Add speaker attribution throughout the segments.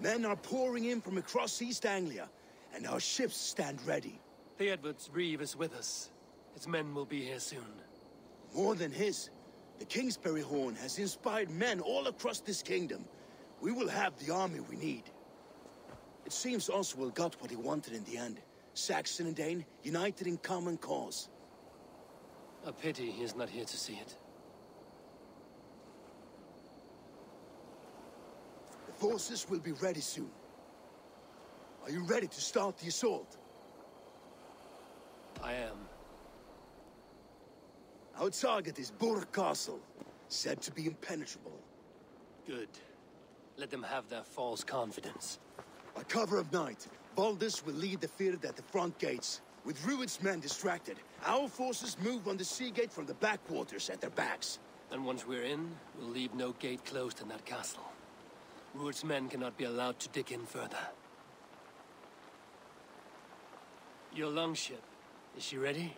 Speaker 1: Men are pouring in from across East Anglia, and our ships stand ready.
Speaker 2: The Edwards Reeve is with us. His men will be here soon.
Speaker 1: More than his, the Kingsbury Horn has inspired men all across this kingdom. We will have the army we need. It seems Oswald got what he wanted in the end. Saxon and Dane united in common cause.
Speaker 2: A pity he is not here to see it.
Speaker 1: Forces will be ready soon. Are you ready to start the assault?
Speaker 2: I am.
Speaker 1: Our target is Burgh Castle, said to be impenetrable.
Speaker 2: Good. Let them have their false confidence.
Speaker 1: By cover of night, Valdis will lead the field at the front gates. With Rued's men distracted, our forces move on the sea gate from the backwaters at their backs.
Speaker 2: And once we're in, we'll leave no gate closed in that castle. Rued's men cannot be allowed to dig in further. Your longship, is she ready?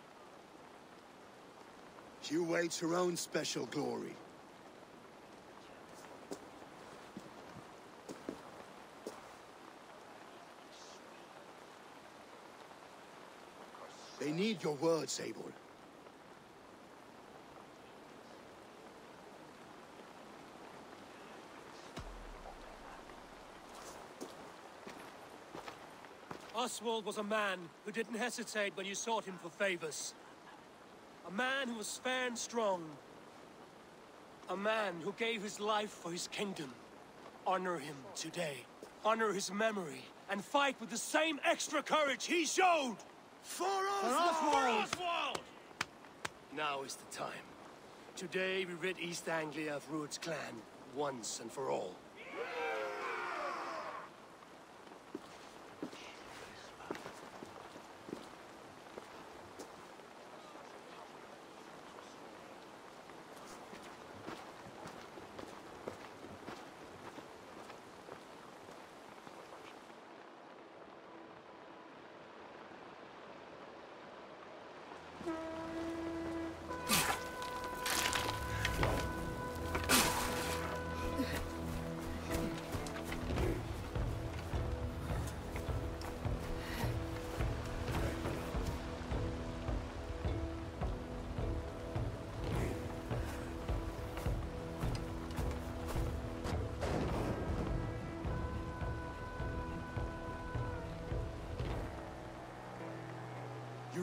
Speaker 1: She awaits her own special glory. They need your words, Eivor.
Speaker 2: Oswald was a man who didn't hesitate when you sought him for favors. A man who was fair and strong. A man who gave his life for his kingdom. Honor him today. Honor his memory. And fight with the same extra courage he showed!
Speaker 1: For Oswald!
Speaker 2: For Oswald! Now is the time. Today we rid East Anglia of Rued's clan, once and for all.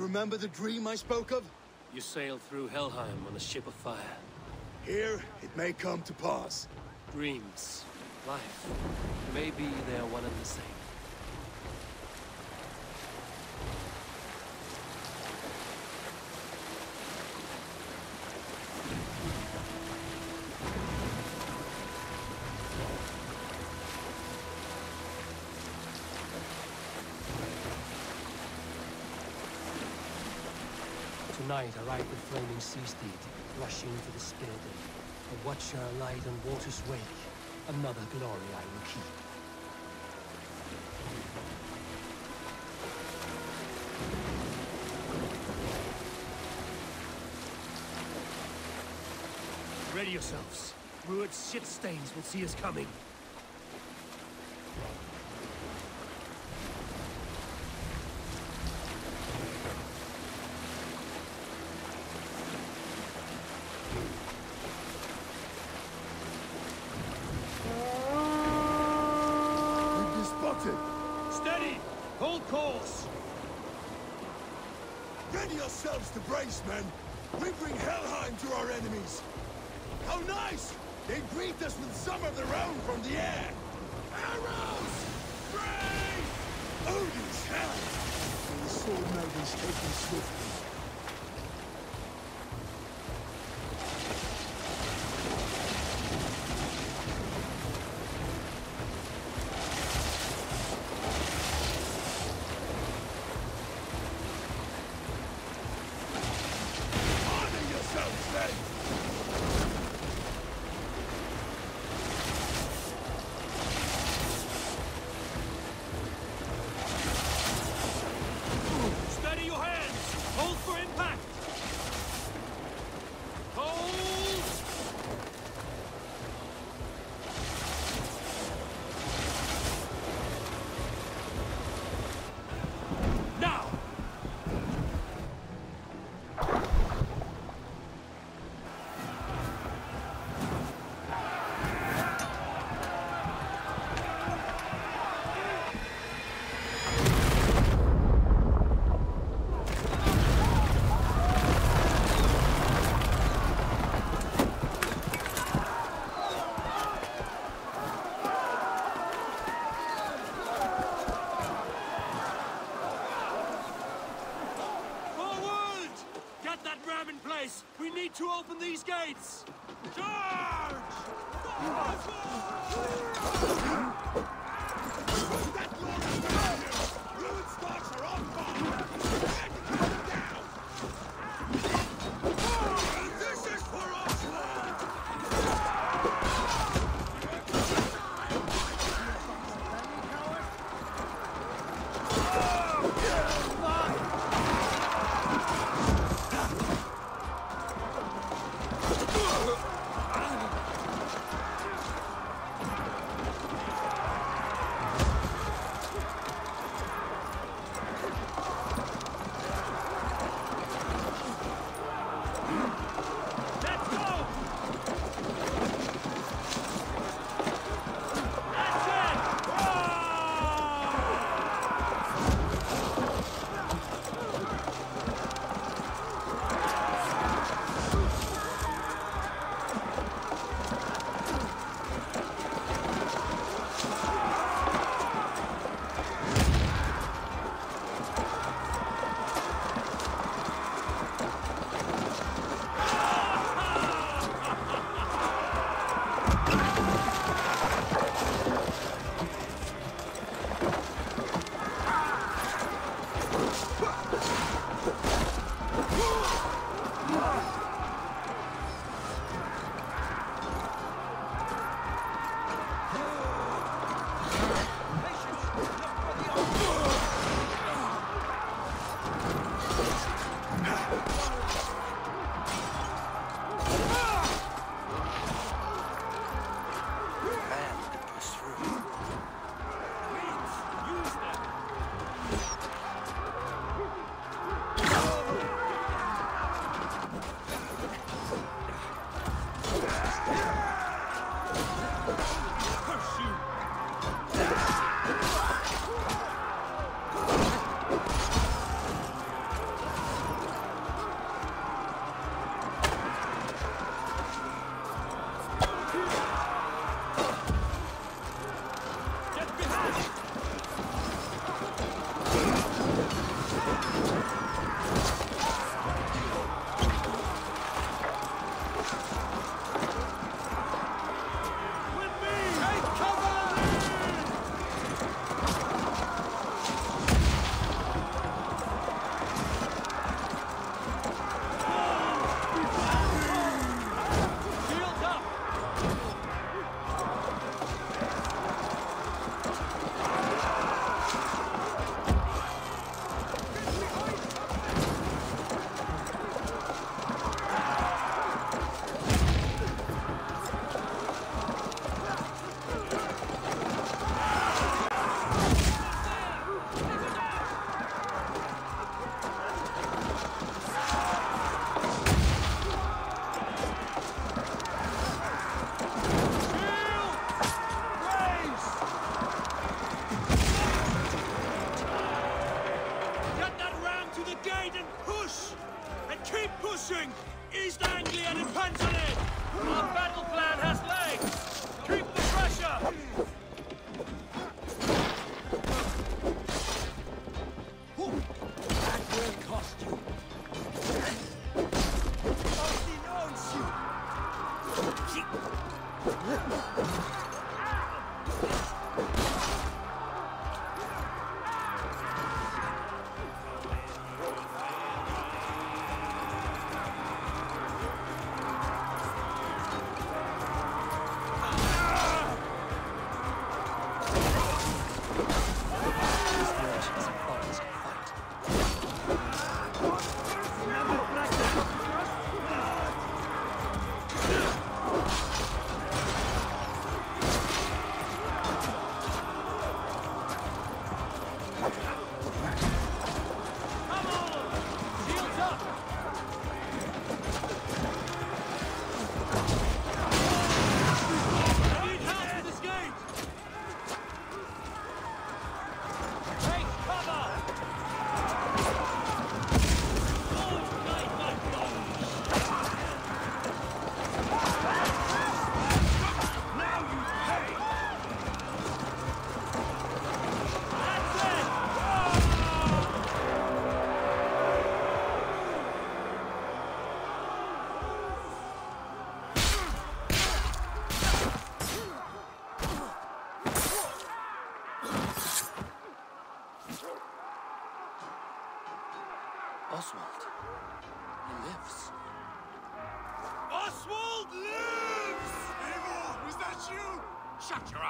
Speaker 1: Remember the dream I spoke of?
Speaker 2: You sailed through Helheim on a ship of fire.
Speaker 1: Here, it may come to pass.
Speaker 2: Dreams, life, maybe they are one and the same. Ride the flaming sea steed, rushing to the Spilden. A watcher light on water's wake. Another glory I will keep. Ready yourselves. Rued's shit stains will see us coming.
Speaker 1: To
Speaker 2: open these gates!
Speaker 1: Charge!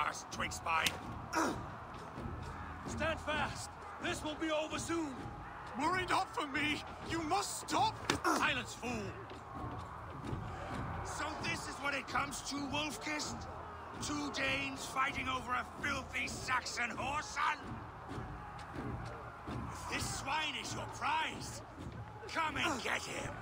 Speaker 3: Ass, spine.
Speaker 2: Stand fast! This will be over soon!
Speaker 3: Worry not for me. You must stop.
Speaker 2: Silence, fool!
Speaker 3: So this is what it comes to, Wolf-Kissed? Two Danes fighting over a filthy Saxon whoreson? This swine is your prize, come and get him.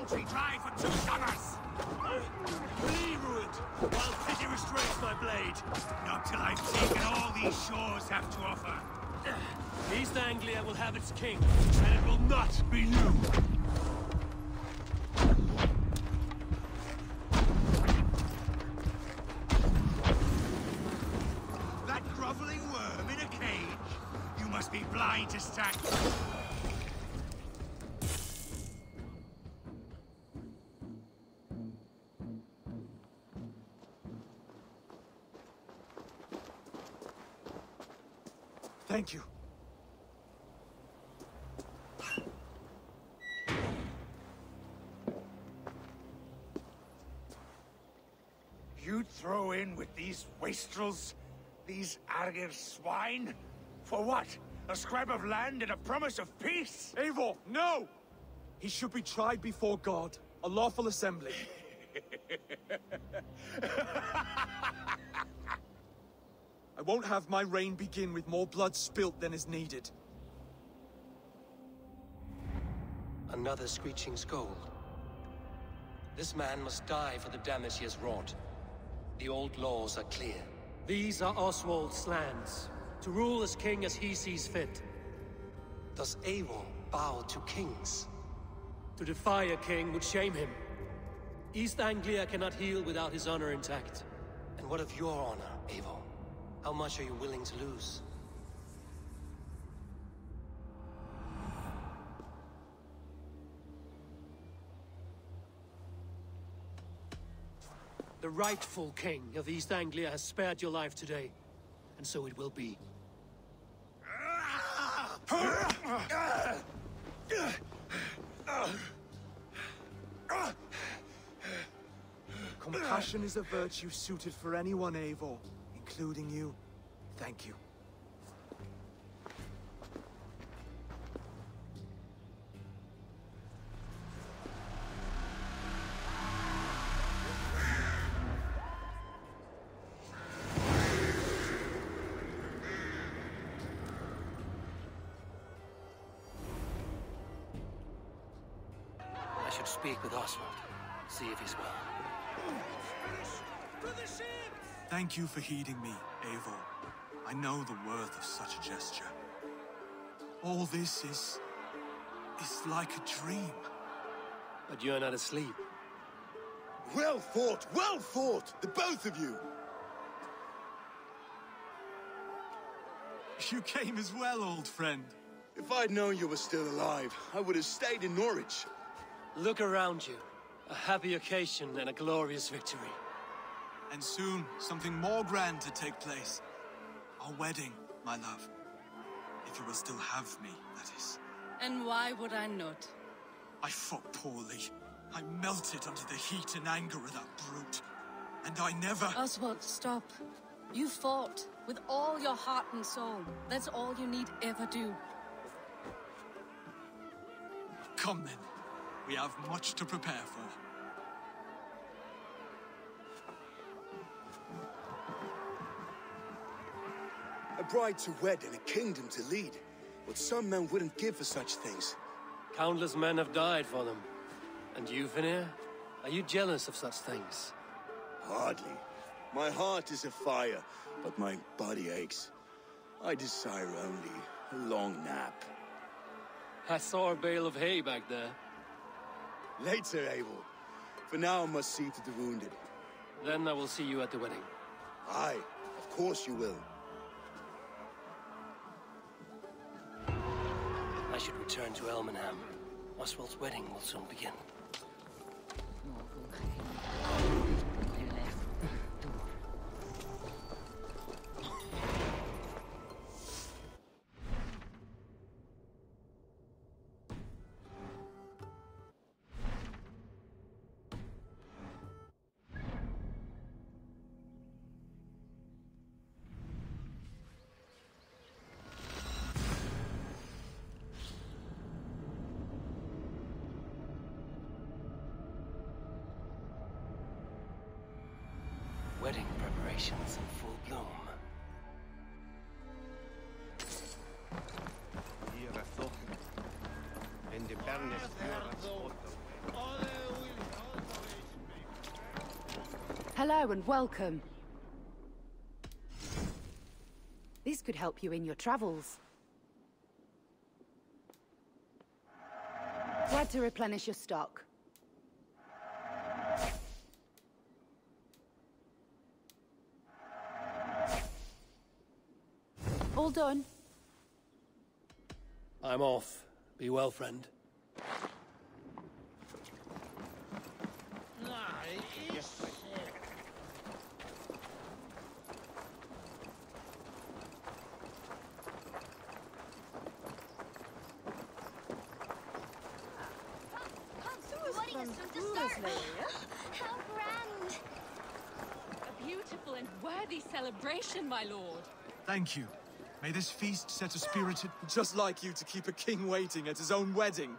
Speaker 3: Country dry for two summers.
Speaker 2: Ruined, while pity restrains my blade!
Speaker 3: Not till I've taken all these shores have to offer.
Speaker 2: East Anglia will have its king, and it will not be you!
Speaker 3: Wastrels? These Argir swine? For what? A scrap of land and a promise of peace?
Speaker 4: Eivor, no! He should be tried before God, a lawful assembly. I won't have my reign begin with more blood spilt than is needed.
Speaker 2: Another screeching scold. This man must die for the damage he has wrought. The old laws are clear. These are Oswald's lands, to rule as king as he sees fit. Does Eivor bow to kings? To defy a king would shame him. East Anglia cannot heal without his honor intact. And what of your honor, Eivor? How much are you willing to lose? The rightful king of East Anglia has spared your life today, and so it will be.
Speaker 4: Compassion is a virtue suited for anyone, Eivor, including you. Thank you.
Speaker 2: Should speak with Oswald, see if he's well.
Speaker 4: Thank you for heeding me, Eivor. I know the worth of such a gesture. All this is... is like a dream.
Speaker 2: But you're not asleep.
Speaker 1: Well fought, well fought, the both of you!
Speaker 4: You came as well, old friend.
Speaker 1: If I'd known you were still alive, I would have stayed in Norwich.
Speaker 2: Look around you. A happy occasion and a glorious victory.
Speaker 4: And soon, something more grand to take place. Our wedding, my love. If you will still have me, that is.
Speaker 5: And why would I not?
Speaker 4: I fought poorly. I melted under the heat and anger of that brute. And I never...
Speaker 6: Oswald, stop. You fought with all your heart and soul. That's all you need ever do.
Speaker 4: Come then. We have much to prepare for.
Speaker 1: A bride to wed and a kingdom to lead. What some men wouldn't give for such things.
Speaker 2: Countless men have died for them. And you, Vanir? Are you jealous of such things?
Speaker 1: Hardly. My heart is afire, but my body aches. I desire only a long nap.
Speaker 2: I saw a bale of hay back there.
Speaker 1: Later, Abel. For now, I must see to the wounded.
Speaker 2: Then I will see you at the wedding.
Speaker 1: Aye, of course you will.
Speaker 2: I should return to Elmenham. Oswald's wedding will soon begin. In full bloom.
Speaker 7: Hello and welcome. This could help you in your travels. Glad to replenish your stock. All done.
Speaker 2: I'm off. Be well, friend.
Speaker 8: Wedding is soon to start. How grand!
Speaker 6: A beautiful and worthy celebration, my lord.
Speaker 4: Thank you. May this feast set a spirited... Just like you to keep a king waiting at his own wedding.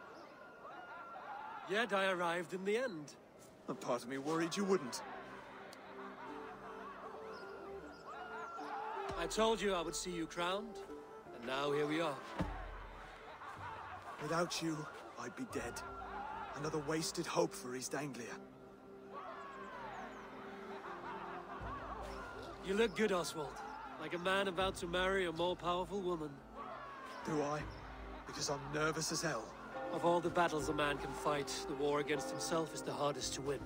Speaker 2: Yet I arrived in the end.
Speaker 4: A part of me worried you wouldn't.
Speaker 2: I told you I would see you crowned, and now here we are.
Speaker 4: Without you, I'd be dead. Another wasted hope for East Anglia.
Speaker 2: You look good, Oswald. Like a man about to marry a more powerful woman.
Speaker 4: Do I? Because I'm nervous as hell.
Speaker 2: Of all the battles a man can fight, the war against himself is the hardest to win.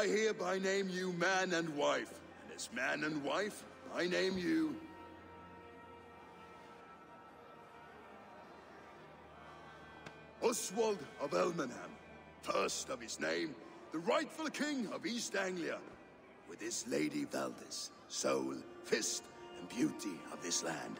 Speaker 1: I hereby name you man and wife. And as man and wife, I name you... Oswald of Elmenham, first of his name, the rightful king of East Anglia, with his lady Valdis, soul, fist, and beauty of this land.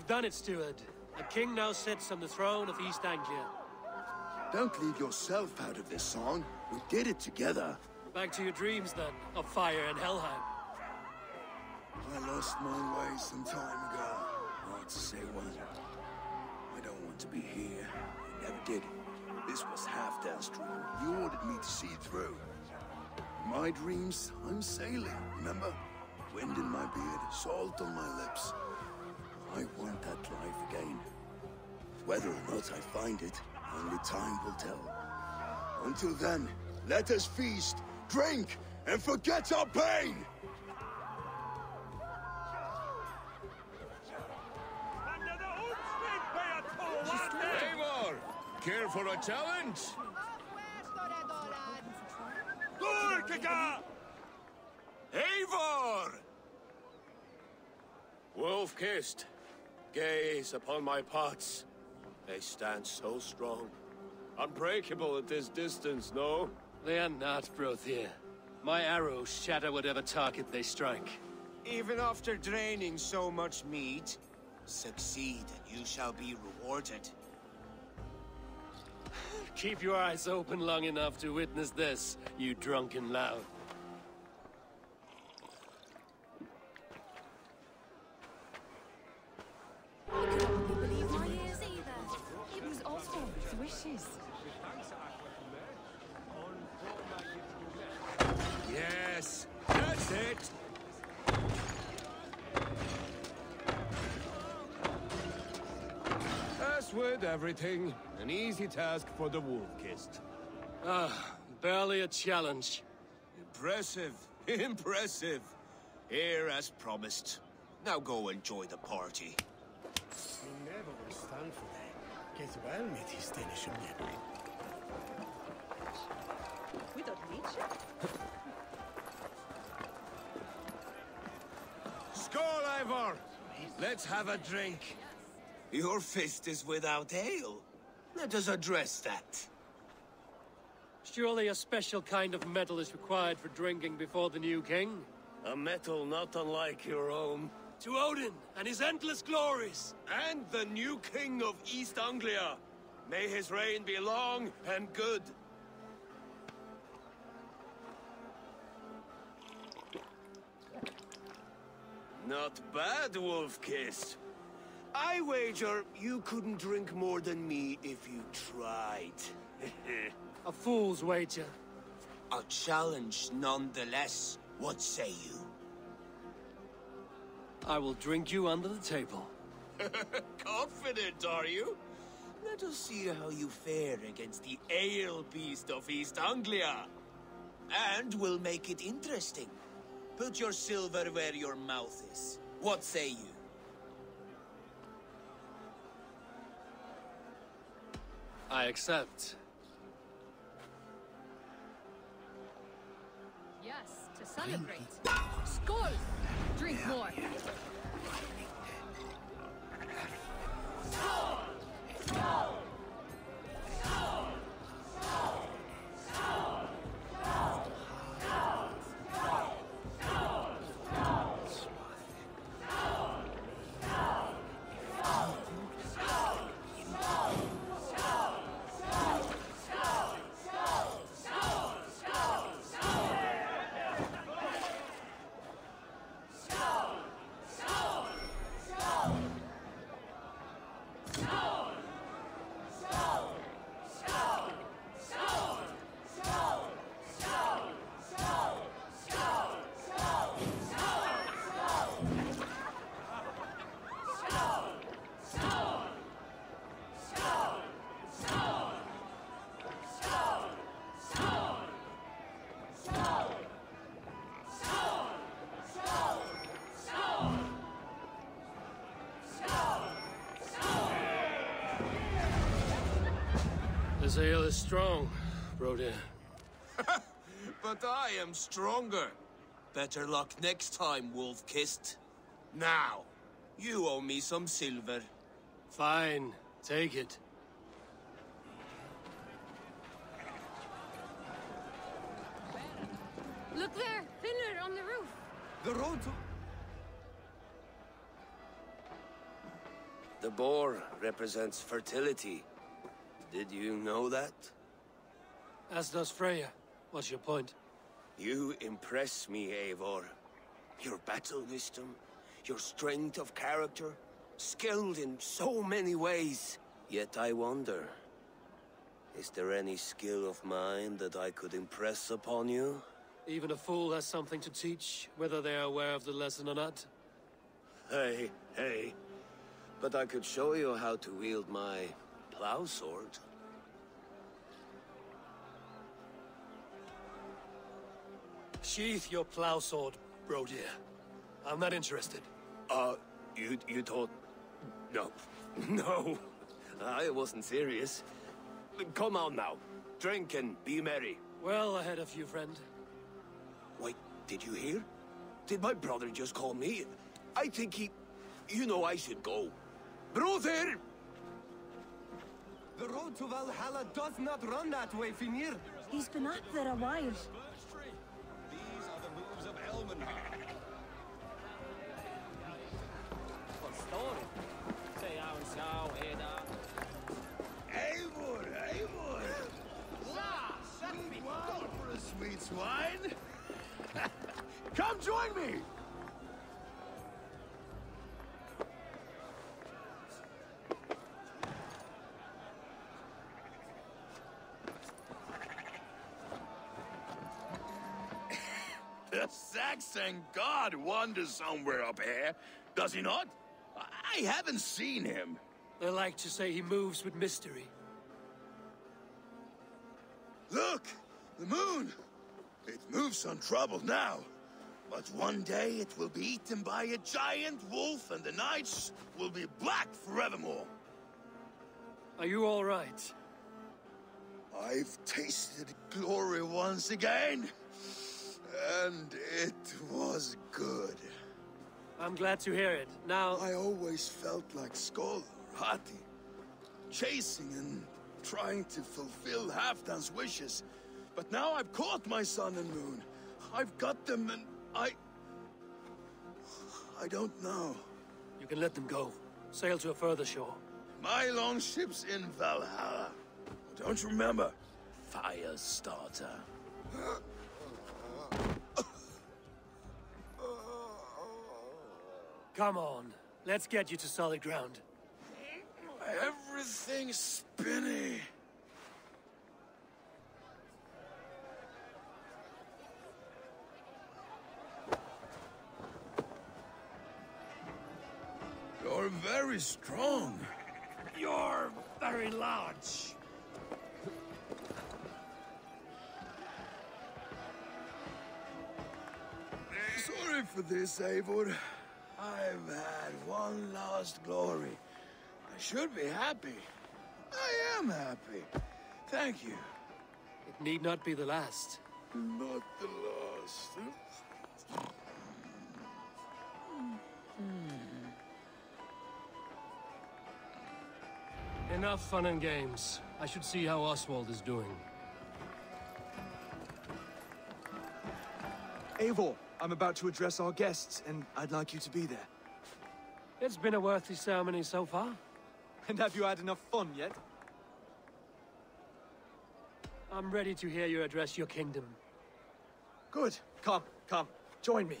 Speaker 2: You've done it, steward. A king now sits on the throne of East Anglia.
Speaker 1: Don't leave yourself out of this song. We did it together.
Speaker 2: Back to your dreams, then, of fire and Helheim.
Speaker 1: I lost my way some time ago. Hard to say when. I don't want to be here. I never did. This was Halfdan's dream. You ordered me to see through. In my dreams, I'm sailing, remember? Wind in my beard, salt on my lips. I want that life again. Whether or not I find it, only time will tell. Until then, let us feast, drink, and forget our pain!
Speaker 9: Eivor! Care for a challenge?
Speaker 10: Gurkaka! Eivor!
Speaker 9: Wolf-kissed. Gaze upon my parts. They stand so strong. Unbreakable at this distance, no?
Speaker 2: They are not, Brodir. My arrows shatter whatever target they strike.
Speaker 11: Even after draining so much meat, succeed and you shall be rewarded.
Speaker 2: Keep your eyes open long enough to witness this, you drunken lout.
Speaker 6: Oswald's.
Speaker 9: Yes, that's it! As with everything, an easy task for the wolf-kissed.
Speaker 2: Ah, barely a challenge.
Speaker 11: Impressive, impressive. Here as promised. Now go enjoy the party.
Speaker 9: Skål, Eivor! Let's have a drink.
Speaker 11: Your fist is without ale. Let us address that.
Speaker 2: Surely a special kind of mettle is required for drinking before the new king?
Speaker 9: A mettle not unlike your own.
Speaker 2: To Odin and his endless glories!
Speaker 9: And the new king of East Anglia. May his reign be long and good. Not bad, Wolf-Kiss. I wager you couldn't drink more than me if you tried.
Speaker 2: A fool's wager.
Speaker 11: A challenge nonetheless. What say you?
Speaker 2: I will drink you under the table.
Speaker 11: Confident, are you? Let us see how you fare against the ale beast of East Anglia. And we'll make it interesting. Put your silver where your mouth is. What say you?
Speaker 2: I accept.
Speaker 6: Yes, to celebrate. Skål! Drink more.
Speaker 2: This ale is strong, Brodir.
Speaker 11: But I am stronger. Better luck next time, Wolf-Kissed. Now, you owe me some silver.
Speaker 2: Fine, take it.
Speaker 6: Look there! Finnr on the roof!
Speaker 12: The road to...
Speaker 9: The boar represents fertility. Did you know that?
Speaker 2: As does Freya. What's your point?
Speaker 9: You impress me, Eivor. Your battle wisdom, your strength of character, skilled in so many ways. Yet I wonder, is there any skill of mine that I could impress upon you?
Speaker 2: Even a fool has something to teach, whether they are aware of the lesson or not.
Speaker 9: Hey, hey. But I could show you how to wield my plow sword.
Speaker 2: Sheath your plow sword, Brodir. I'm not interested.
Speaker 9: Uh, you, you thought... No. No. I wasn't serious. Come on now. Drink and be merry.
Speaker 2: Well ahead of you, friend.
Speaker 9: Wait, did you hear? Did my brother just call me? I think he... You know I should go. Brother!
Speaker 12: The road to Valhalla does not run that way, Finnr.
Speaker 6: He's been up there a while.
Speaker 10: These are the moves of Elmenham.
Speaker 1: Eivor, Eivor! Sweet wine for a sweet swine! Come join me! God somewhere up here, does he not? I haven't seen him.
Speaker 2: They like to say he moves with mystery.
Speaker 1: Look! The moon! It moves untroubled now. But one day it will be eaten by a giant wolf and the nights will be black forevermore.
Speaker 2: Are you all right?
Speaker 1: I've tasted glory once again. And it was good.
Speaker 2: I'm glad to hear it. Now,
Speaker 1: I always felt like Skoll or Hati. Chasing and trying to fulfill Halfdan's wishes. But now I've caught my sun and moon. I've got them and I... I don't know.
Speaker 2: you can let them go. Sail to a further shore.
Speaker 1: My longship's in Valhalla. Don't you remember? Firestarter.
Speaker 2: Come on. Let's get you to solid ground.
Speaker 1: Everything's spinny. You're very strong.
Speaker 2: You're very large.
Speaker 1: Sorry for this, Eivor. I've had one last glory. I should be happy. I am happy. Thank you.
Speaker 2: It need not be the last.
Speaker 1: Not the last.
Speaker 2: Enough fun and games. I should see how Oswald is doing.
Speaker 4: Eivor, I'm about to address our guests, and I'd like you to be there.
Speaker 2: It's been a worthy ceremony so far.
Speaker 4: And have you had enough fun yet?
Speaker 2: I'm ready to hear you address your kingdom.
Speaker 4: Good. Come, come. Join me.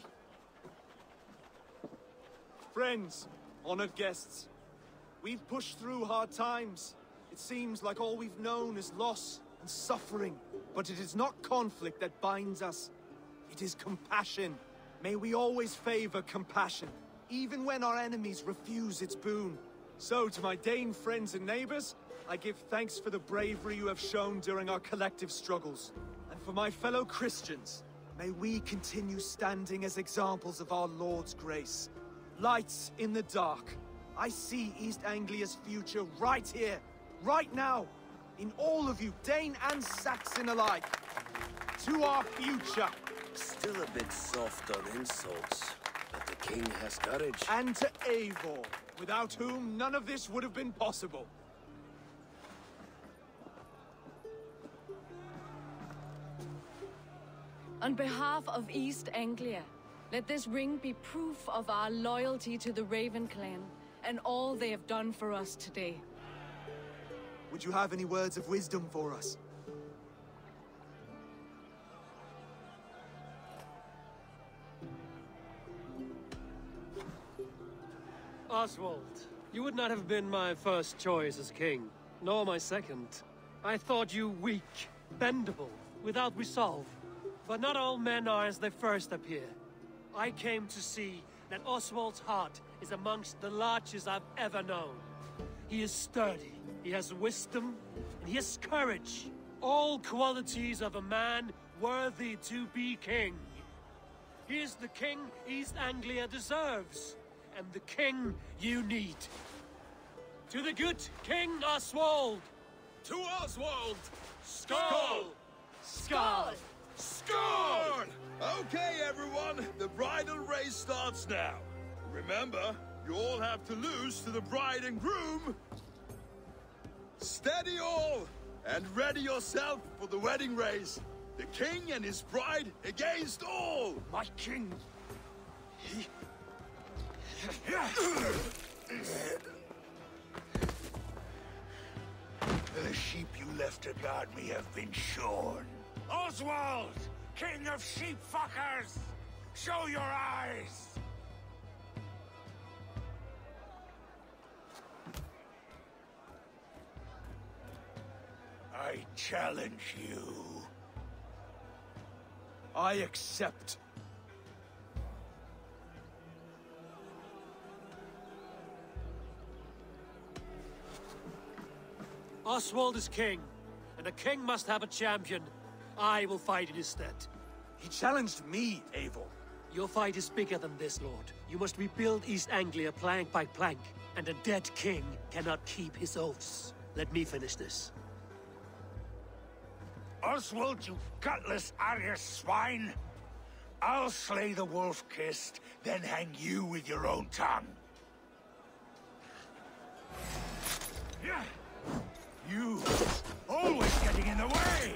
Speaker 4: Friends, honored guests. We've pushed through hard times. It seems like all we've known is loss and suffering. But it is not conflict that binds us. It is compassion. May we always favor compassion, even when our enemies refuse its boon. So, to my Dane friends and neighbors, I give thanks for the bravery you have shown during our collective struggles. And for my fellow Christians, may we continue standing as examples of our Lord's grace. Lights in the dark. I see East Anglia's future right here, right now. in all of you, Dane and Saxon alike. To our future.
Speaker 9: Still a bit soft on insults, but the king has courage.
Speaker 4: And to Eivor, without whom none of this would have been possible.
Speaker 6: On behalf of East Anglia, let this ring be proof of our loyalty to the Raven clan and all they have done for us today.
Speaker 4: Would you have any words of wisdom for us?
Speaker 2: Oswald, you would not have been my first choice as king, nor my second. I thought you weak, bendable, without resolve. But not all men are as they first appear. I came to see that Oswald's heart is amongst the largest I've ever known. He is sturdy, he has wisdom, and he has courage. All qualities of a man worthy to be king. He is the king East Anglia deserves, and the king you need. To the good King Oswald!
Speaker 1: To Oswald!
Speaker 2: Skull!
Speaker 6: Skull!
Speaker 1: Score! Okay, everyone, the bridal race starts now. Remember, you all have to lose to the bride and groom. Steady all, and ready yourself for the wedding race. The king and his bride against all.
Speaker 3: My king. He... the sheep you left to guard me have been shorn. Oswald! King of sheep fuckers! Show your eyes! I challenge you.
Speaker 4: I accept.
Speaker 2: Oswald is king, and a king must have a champion. I will fight in his stead.
Speaker 4: He challenged me, Eivor.
Speaker 2: Your fight is bigger than this, Lord. You must rebuild East Anglia plank by plank, and a dead king cannot keep his oaths. Let me finish this.
Speaker 3: Oswald, you gutless Arya swine! I'll slay the wolf-kissed, then hang you with your own tongue. Yeah. You, always getting in the way!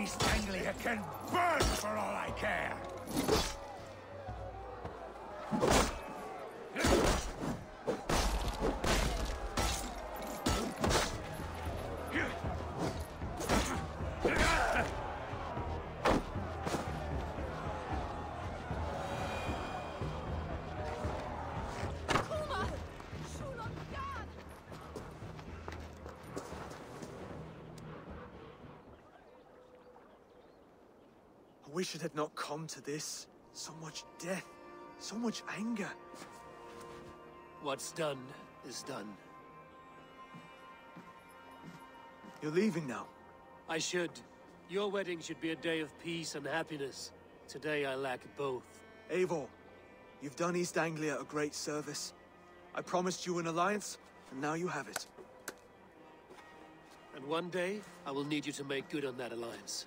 Speaker 3: East Anglia can burn for all I care!
Speaker 4: Wish it had not come to this. So much death, so much anger.
Speaker 2: What's done is done.
Speaker 4: You're leaving now.
Speaker 2: I should. Your wedding should be a day of peace and happiness. Today I lack both.
Speaker 4: Eivor, you've done East Anglia a great service. I promised you an alliance, and now you have it.
Speaker 2: And one day, I will need you to make good on that alliance.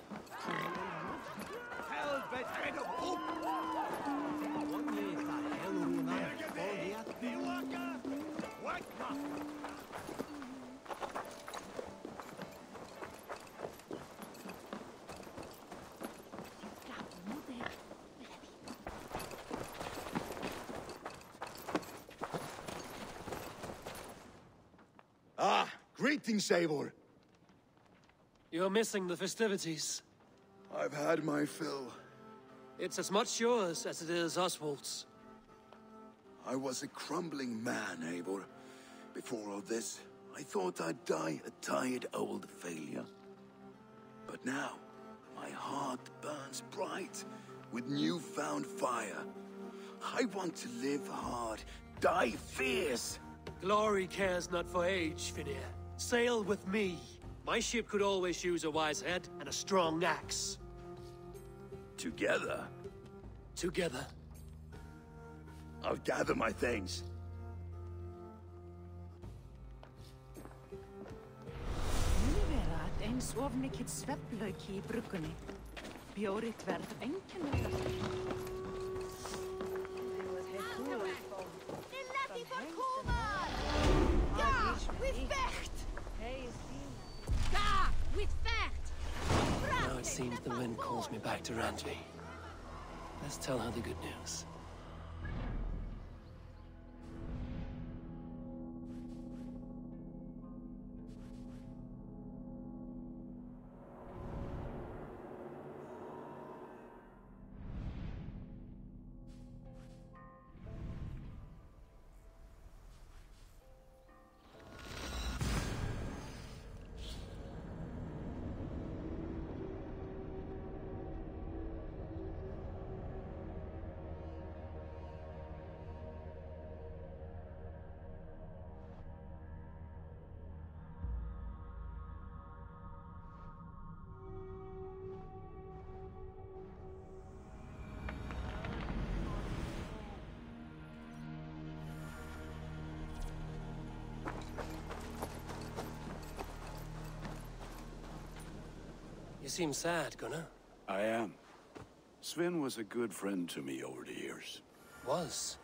Speaker 1: greetings, Eivor.
Speaker 2: You're missing the festivities.
Speaker 1: I've had my fill.
Speaker 2: It's as much yours as it is Oswald's.
Speaker 1: I was a crumbling man, Eivor. Before all this, I thought I'd die a tired old failure. But now, my heart burns bright with newfound fire. I want to live hard, die fierce.
Speaker 2: Glory cares not for age, Finnr. Sail with me. My ship could always use a wise head and a strong axe.
Speaker 1: Together,
Speaker 2: Together.
Speaker 1: I'll gather my things.
Speaker 7: Muni vera að eins of mikill svefnlauki í bruggunni. Bjórið verð einkennilegt.
Speaker 8: Nilati for Kumar! Ja, with Vecht! Ja,
Speaker 2: seems the wind calls me back to Randvi. Let's tell her the good news. Seem sad, Gunnar.
Speaker 13: I am. Sven was a good friend to me over the years.
Speaker 2: Was?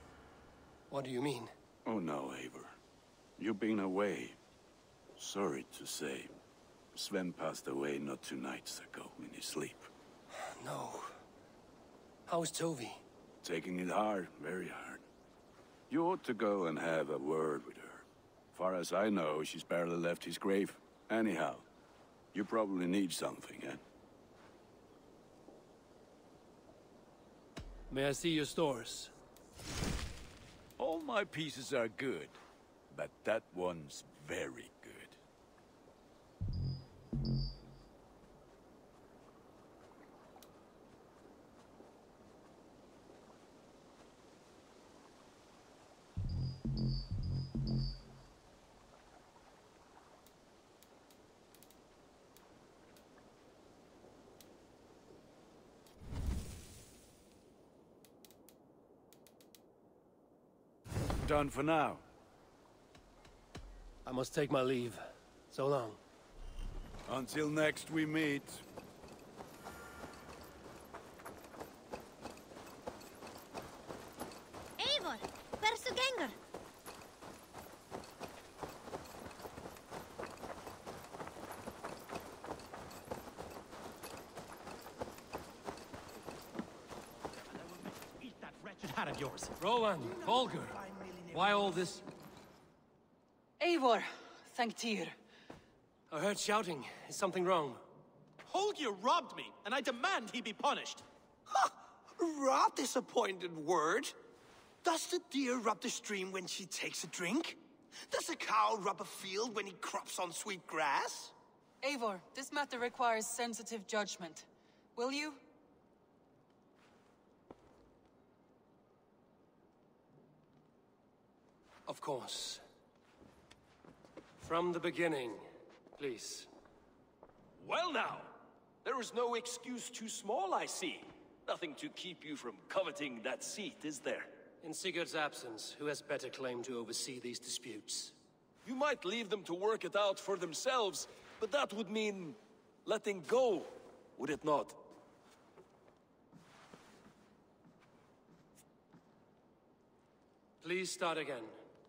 Speaker 2: What do you mean?
Speaker 13: Oh no, Eivor. You've been away. Sorry to say. Sven passed away not two nights ago in his sleep.
Speaker 2: No. How's Tovi?
Speaker 13: Taking it hard, very hard. You ought to go and have a word with her. Far as I know, she's barely left his grave. Anyhow, you probably need something, eh?
Speaker 2: May I see your stores?
Speaker 13: All my pieces are good, but that one's very Done for now.
Speaker 2: I must take my leave. So long.
Speaker 13: Until next we meet.
Speaker 8: Eivor, hversu gengur?
Speaker 14: Eat that wretched hat of yours.
Speaker 2: Rowan, Holger, why all this?
Speaker 15: Eivor, thank Tyr.
Speaker 2: I heard shouting. Is something wrong?
Speaker 14: Holger robbed me, and I demand he be punished.
Speaker 16: Rot disappointed word. Does the deer rub the stream when she takes a drink? Does a cow rub a field when he crops on sweet grass?
Speaker 15: Eivor, this matter requires sensitive judgment. Will you?
Speaker 2: Of course. From the beginning, please.
Speaker 17: Well now, there is no excuse too small, I see. Nothing to keep you from coveting that seat, is there?
Speaker 2: In Sigurd's absence, who has better claim to oversee these disputes?
Speaker 17: You might leave them to work it out for themselves, but that would mean letting go, would it not?
Speaker 2: Please start again.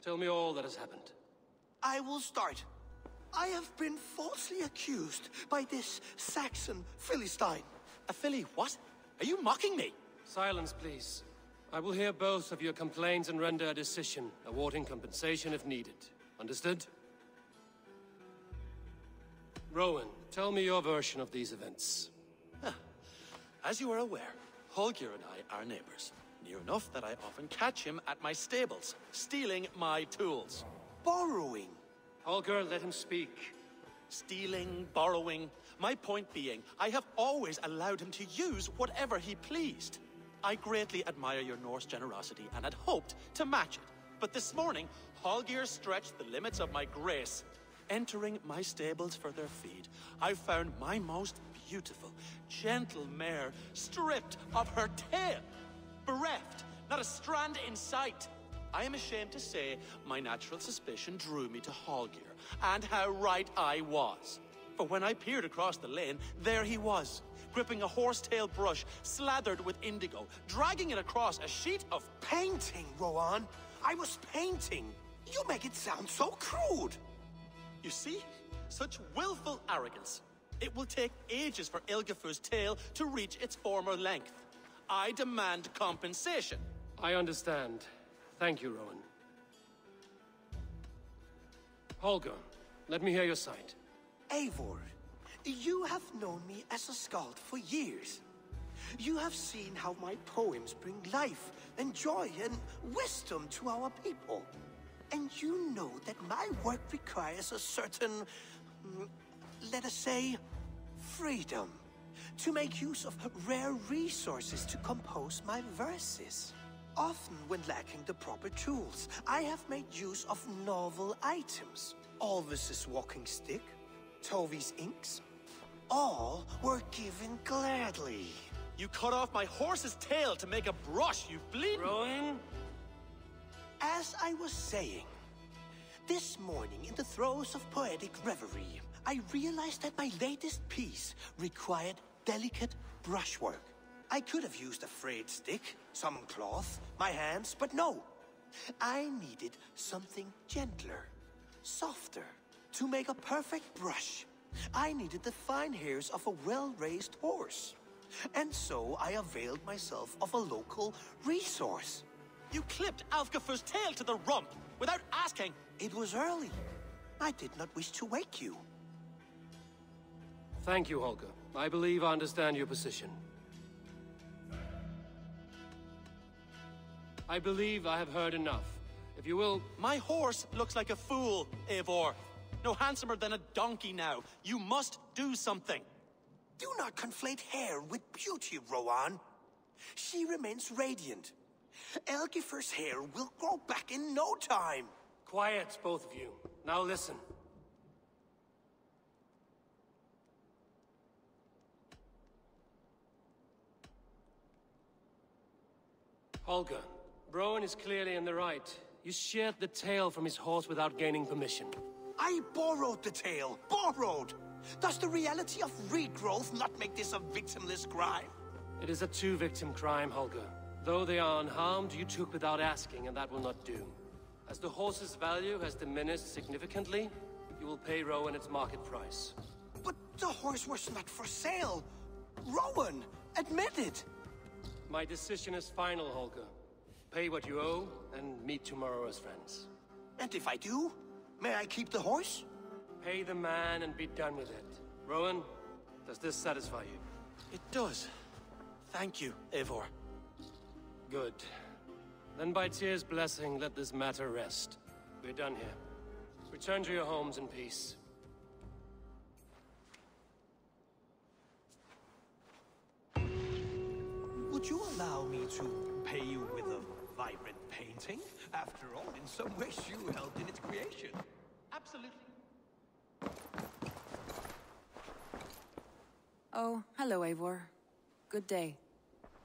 Speaker 2: Tell me all that has happened.
Speaker 16: I will start. I have been falsely accused by this Saxon Philistine.
Speaker 14: A Philly what? Are you mocking me?
Speaker 2: Silence, please. I will hear both of your complaints and render a decision, awarding compensation if needed. Understood? Rowan, tell me your version of these events.
Speaker 14: As you are aware, Holger and I are neighbors. Near enough that I often catch him at my stables, stealing my tools.
Speaker 16: Borrowing?
Speaker 2: Holger, let him speak.
Speaker 14: Stealing, borrowing. My point being, I have always allowed him to use whatever he pleased. I greatly admire your Norse generosity and had hoped to match it. But this morning, Holger stretched the limits of my grace. Entering my stables for their feed, I found my most beautiful, gentle mare stripped of her tail, bereft, not a strand in sight. I am ashamed to say my natural suspicion drew me to Holger, and how right I was. For when I peered across the lane, there he was, gripping a horsetail brush slathered with indigo, dragging it across a sheet of
Speaker 16: painting, Rowan. I was painting. You make it sound so crude.
Speaker 14: You see? Such willful arrogance. It will take ages for Ilgafur's tail to reach its former length. I demand compensation.
Speaker 2: I understand. Thank you, Rowan. Holger, let me hear your side.
Speaker 16: Eivor, you have known me as a skald for years. You have seen how my poems bring life and joy and wisdom to our people. And you know that my work requires a certain, mm, let us say, freedom to make use of rare resources to compose my verses. Often, when lacking the proper tools, I have made use of novel items. Alvis's walking stick, Tovi's inks, all were given gladly.
Speaker 14: You cut off my horse's tail to make a brush, you bleed.
Speaker 2: Rowan?
Speaker 16: As I was saying, this morning in the throes of poetic reverie, I realized that my latest piece required delicate brushwork. I could have used a frayed stick, some cloth, my hands, but no. I needed something gentler, softer. To make a perfect brush, I needed the fine hairs of a well-raised horse. And so I availed myself of a local resource.
Speaker 14: You clipped Alfgafur's tail to the rump without asking.
Speaker 16: It was early. I did not wish to wake you.
Speaker 2: Thank you, Holger. I believe I understand your position. I believe I have heard enough. If you will...
Speaker 14: My horse looks like a fool, Eivor. No handsomer than a donkey now. You must do something.
Speaker 16: Do not conflate hair with beauty, Rowan. She remains radiant. Elgifer's hair will grow back in no time.
Speaker 2: Quiet, both of you. Now listen. Holger, Rowan is clearly in the right. You sheared the tail from his horse without gaining permission.
Speaker 16: I borrowed the tail. Borrowed! Does the reality of regrowth not make this a victimless crime?
Speaker 2: It is a two-victim crime, Holger. Though they are unharmed, you took without asking, and that will not do. As the horse's value has diminished significantly, you will pay Rowan its market price.
Speaker 16: But the horse was not for sale. Rowan, admit it.
Speaker 2: My decision is final, Holger. Pay what you owe, and meet tomorrow as friends.
Speaker 16: And if I do, may I keep the horse?
Speaker 2: Pay the man and be done with it. Rowan, does this satisfy you?
Speaker 14: It does. Thank you, Eivor.
Speaker 2: Good. Then by Tyr's blessing, let this matter rest. We're done here. Return to your homes in peace.
Speaker 16: Would you allow me to pay you with a vibrant painting? After all, in some ways you helped in its creation.
Speaker 15: Absolutely.
Speaker 7: Oh, hello, Eivor. Good day.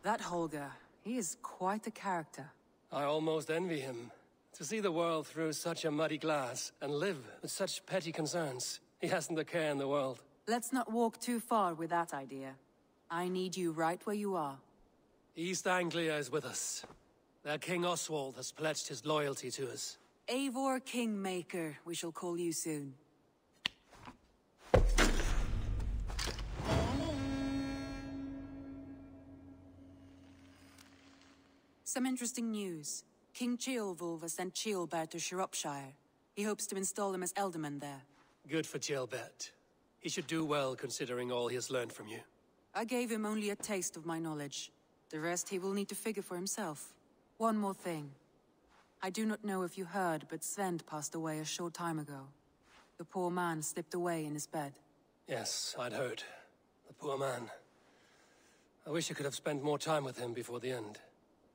Speaker 7: That Holger, he is quite a character.
Speaker 2: I almost envy him. To see the world through such a muddy glass and live with such petty concerns. He hasn't a care in the world.
Speaker 7: Let's not walk too far with that idea. I need you right where you are.
Speaker 2: East Anglia is with us. Their King Oswald has pledged his loyalty to us.
Speaker 7: Eivor Kingmaker, we shall call you soon. Some interesting news. King Ceolwulf has sent Ceolbert to Shropshire. He hopes to install him as Ealdorman there.
Speaker 2: Good for Ceolbert. He should do well considering all he has learned from you.
Speaker 7: I gave him only a taste of my knowledge.
Speaker 5: The rest he will need to figure for himself. One more thing. I do not know if you heard, but Svend passed away a short time ago. The poor man slipped away in his bed.
Speaker 2: Yes, I'd heard. The poor man. I wish I could have spent more time with him before the end.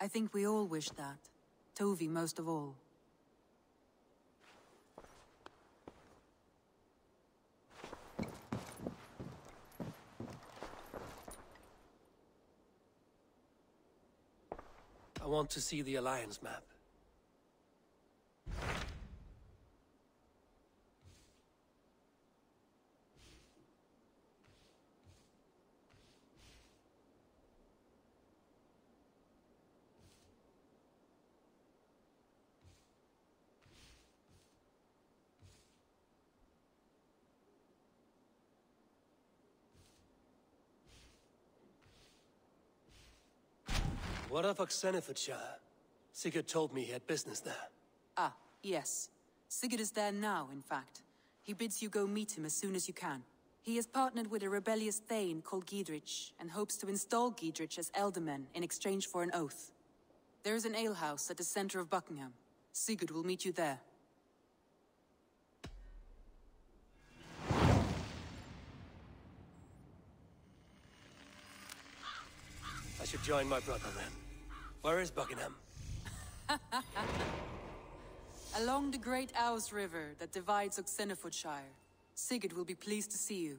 Speaker 5: I think we all wish that. Tovi most of all.
Speaker 2: I want to see the Alliance map. What of Oxenfordshire? Sigurd told me he had business there.
Speaker 5: Ah, yes. Sigurd is there now, in fact. He bids you go meet him as soon as you can. He has partnered with a rebellious Thane called Geadric, and hopes to install Geadric as Ealdorman in exchange for an oath. There is an alehouse at the center of Buckingham. Sigurd will meet you there.
Speaker 2: I should join my brother then. Where is Buckingham?
Speaker 5: Along the Great Ouse River that divides Oxenfordshire. Sigurd will be pleased to see you.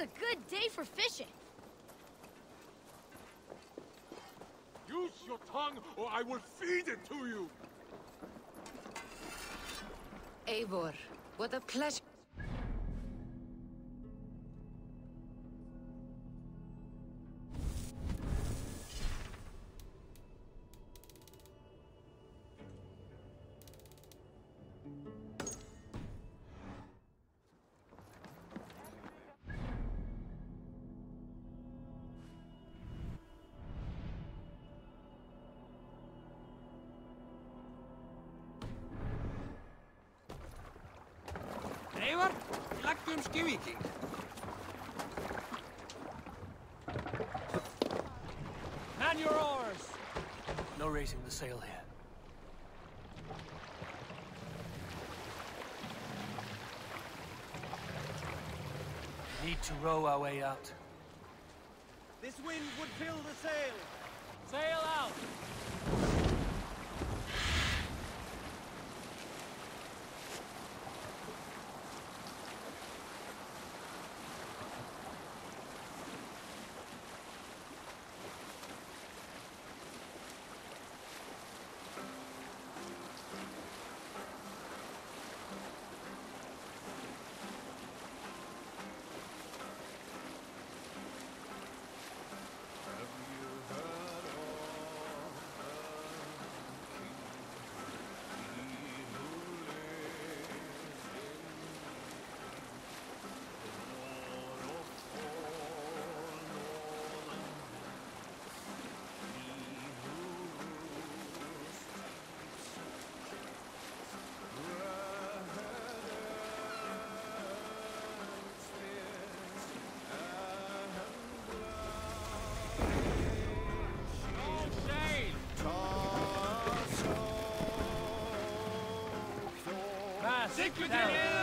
Speaker 8: It's a good day for fishing.
Speaker 1: Use your tongue, or I will feed it to you!
Speaker 7: Eivor, what a pleasure.
Speaker 18: Eivor, lagdu um skývíking.
Speaker 2: Man your oars! No raising the sail here. Need to row our way out.
Speaker 4: This wind would fill the sail.
Speaker 2: Sail out! Stick down.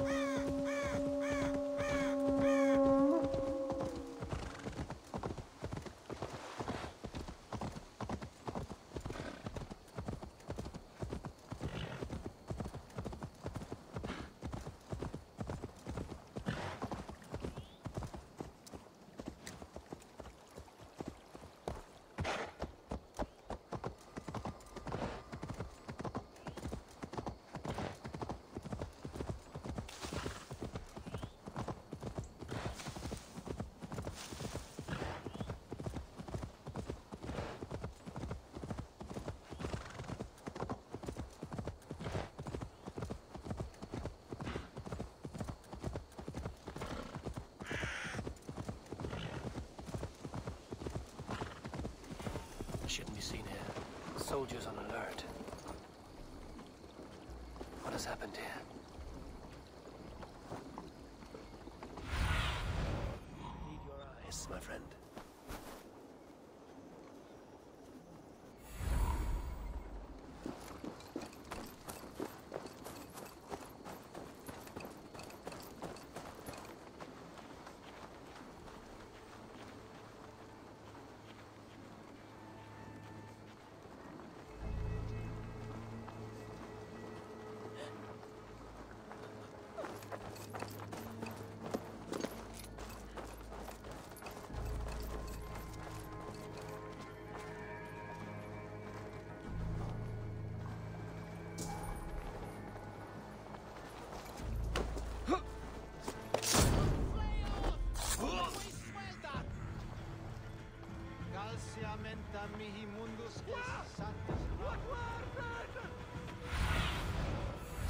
Speaker 7: Oh.
Speaker 2: Shouldn't be seen here. Soldiers on alert. What has happened here?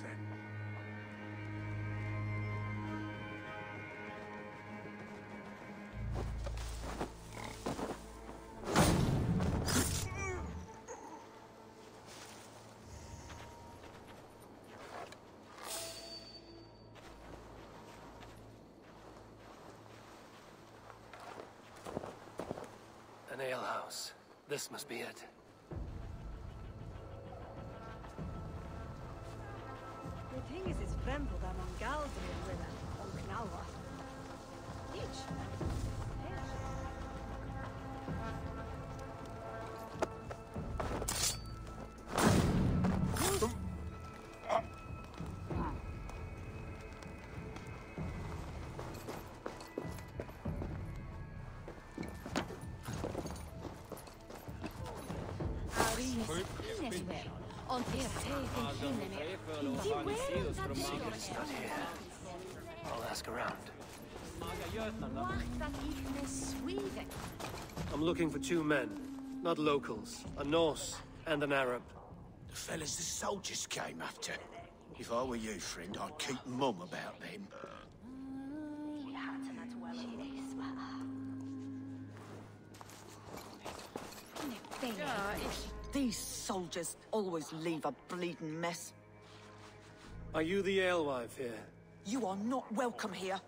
Speaker 3: Then?
Speaker 2: An alehouse. This must be it.
Speaker 7: On their faith in him.
Speaker 2: Secret's not here. I'll ask around. I'm looking for two men. Not locals. A Norse and an Arab.
Speaker 3: The fellas the soldiers came after. If I were you, friend, I'd keep mum about them.
Speaker 19: These soldiers always leave a bleeding mess.
Speaker 2: Are you the alewife here?
Speaker 19: You are not welcome here.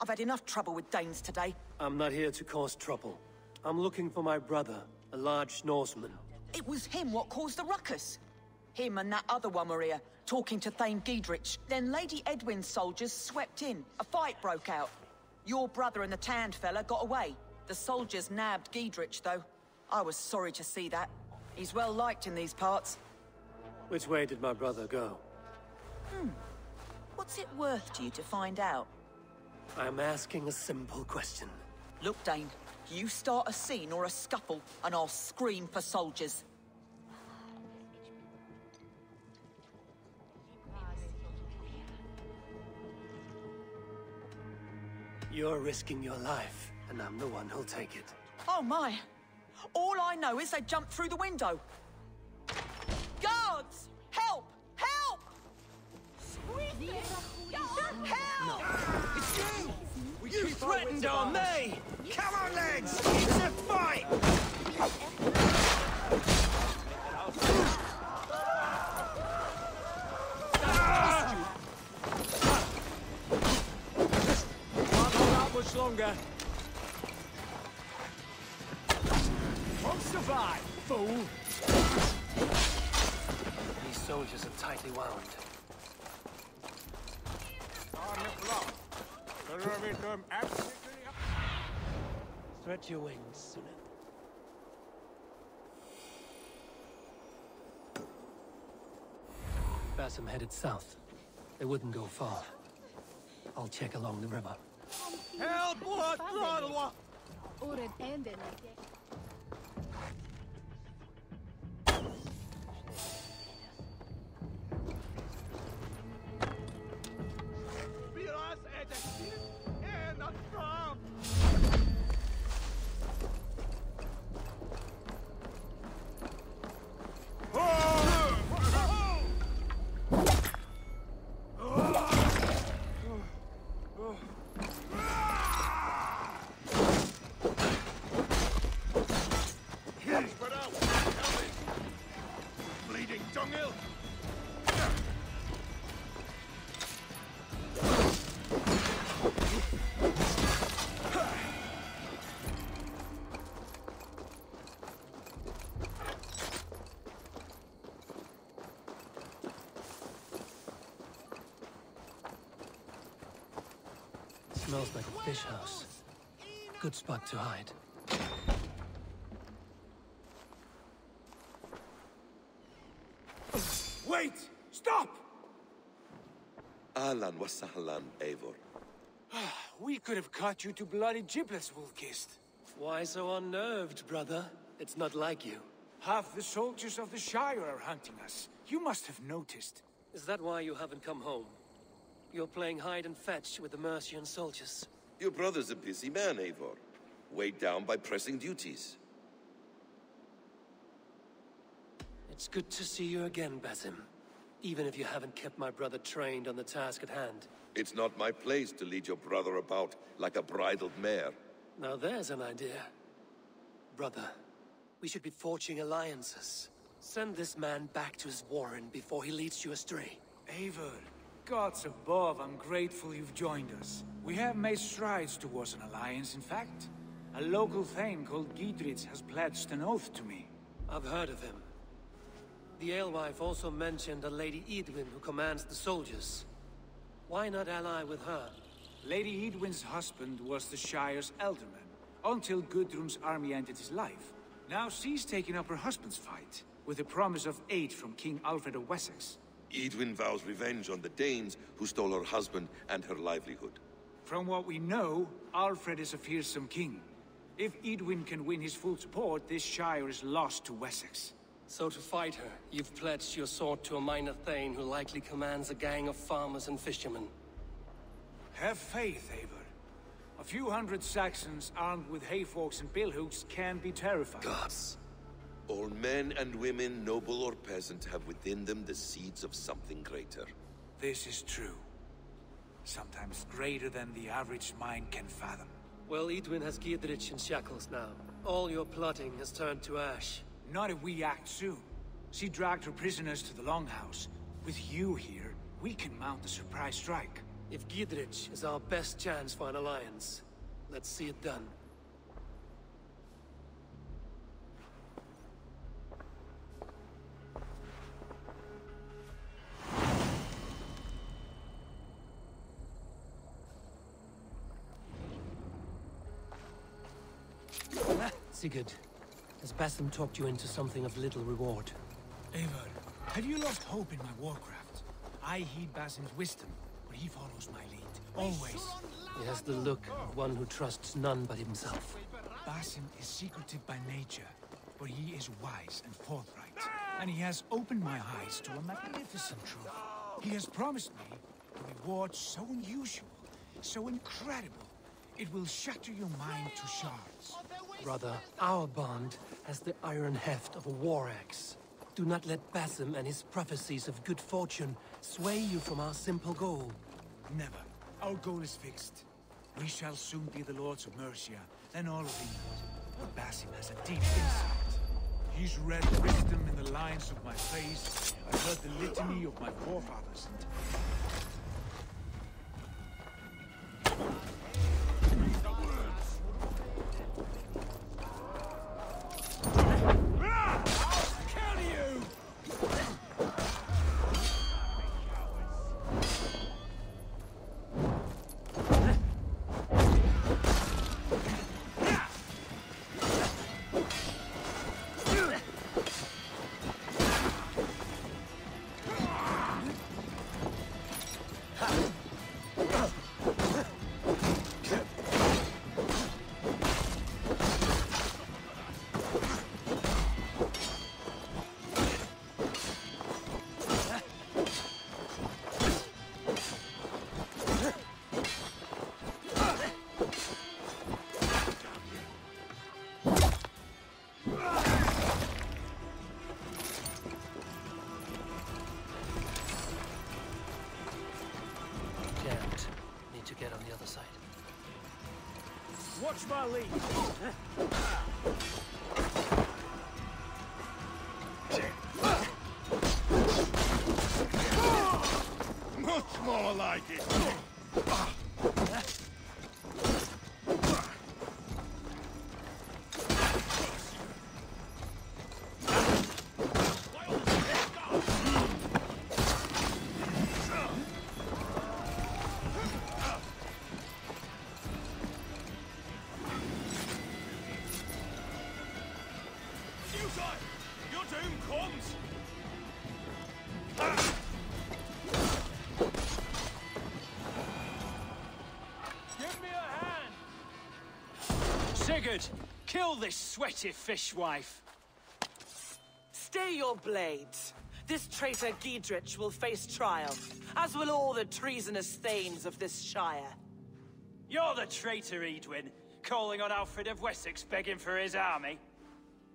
Speaker 19: I've had enough trouble with Danes today.
Speaker 2: I'm not here to cause trouble. I'm looking for my brother, a large Norseman.
Speaker 19: It was him what caused the ruckus. Him and that other one were here, talking to Thane Geadric. Then Lady Eadwyn's soldiers swept in. A fight broke out. Your brother and the tanned fella got away. The soldiers nabbed Geadric, though. I was sorry to see that. He's well liked in these parts.
Speaker 2: Which way did my brother go?
Speaker 19: Hmm. What's it worth to you to find out?
Speaker 2: I'm asking a simple question.
Speaker 19: Look, Dane, you start a scene or a scuffle, and I'll scream for soldiers.
Speaker 2: You're risking your life, and I'm the one who'll take it.
Speaker 19: Oh my! All I know is they jumped through the window. Guards!
Speaker 2: Stretch your wings, Synin. Basim headed south. They wouldn't go far. I'll check along the river.
Speaker 10: Help! What? What?
Speaker 8: Oren enden.
Speaker 1: Spread
Speaker 2: Smells like a fish house. Good spot to hide.
Speaker 10: Wait! Stop!
Speaker 20: Ahlan wa sahlan, Eivor.
Speaker 10: Ah, we could have cut you to bloody giblets, Wolf-Kissed.
Speaker 2: Why so unnerved, brother? It's not like you.
Speaker 10: Half the soldiers of the Shire are hunting us. You must have noticed.
Speaker 2: Is that why you haven't come home? You're playing hide and fetch with the Mercian soldiers.
Speaker 20: Your brother's a busy man, Eivor. Weighed down by pressing duties.
Speaker 2: It's good to see you again, Basim. Even if you haven't kept my brother trained on the task at hand.
Speaker 20: It's not my place to lead your brother about like a bridled mare.
Speaker 2: Now there's an idea. Brother, we should be forging alliances. Send this man back to his warren before he leads you astray.
Speaker 10: Eivor, gods above, I'm grateful you've joined us. We have made strides towards an alliance, in fact. A local thane called Geadric has pledged an oath to me.
Speaker 2: I've heard of him. The alewife also mentioned a Lady Eadwyn who commands the soldiers. Why not ally with her?
Speaker 10: Lady Eadwyn's husband was the Shire's ealdorman, until Guthrum's army ended his life. Now she's taken up her husband's fight, with the promise of aid from King Alfred of Wessex.
Speaker 20: Eadwyn vows revenge on the Danes who stole her husband and her livelihood.
Speaker 10: From what we know, Alfred is a fearsome king. If Eadwyn can win his full support, this Shire is lost to Wessex.
Speaker 2: So to fight her, you've pledged your sword to a minor thane who likely commands a gang of farmers and fishermen.
Speaker 10: Have faith, Eivor. A few hundred Saxons armed with hayforks and billhooks can be terrifying.
Speaker 2: Gods.
Speaker 20: All men and women, noble or peasant, have within them the seeds of something greater.
Speaker 10: This is true. Sometimes greater than the average mind can fathom.
Speaker 2: Well, Eadwyn has Geadric in shackles now. All your plotting has turned to ash.
Speaker 10: Not if we act soon. She dragged her prisoners to the Longhouse. With you here, we can mount a surprise strike.
Speaker 2: If Geadric is our best chance for an alliance, let's see it done. Sigurd, has Basim talked you into something of little reward?
Speaker 10: Eivor, have you lost hope in my warcraft? I heed Basim's wisdom, but he follows my lead. Always.
Speaker 2: He has the look of one who trusts none but himself.
Speaker 10: Basim is secretive by nature, but he is wise and forthright. And he has opened my eyes to a magnificent truth. He has promised me a reward so unusual, so incredible, it will shatter your mind to shards.
Speaker 2: Brother, our bond has the iron heft of a war axe. Do not let Basim and his prophecies of good fortune sway you from our simple goal.
Speaker 10: Never. Our goal is fixed. We shall soon be the lords of Mercia, then all of England. But Basim has a deep insight. He's read wisdom in the lines of my face. I've heard the litany of my forefathers, and
Speaker 4: lead.
Speaker 1: Much more like it.
Speaker 2: Sigurd, kill this sweaty fishwife.
Speaker 21: Stay your blades. This traitor Geadric will face trial, as will all the treasonous thanes of this shire.
Speaker 2: You're the traitor, Eadwyn, calling on Alfred of Wessex begging for his army.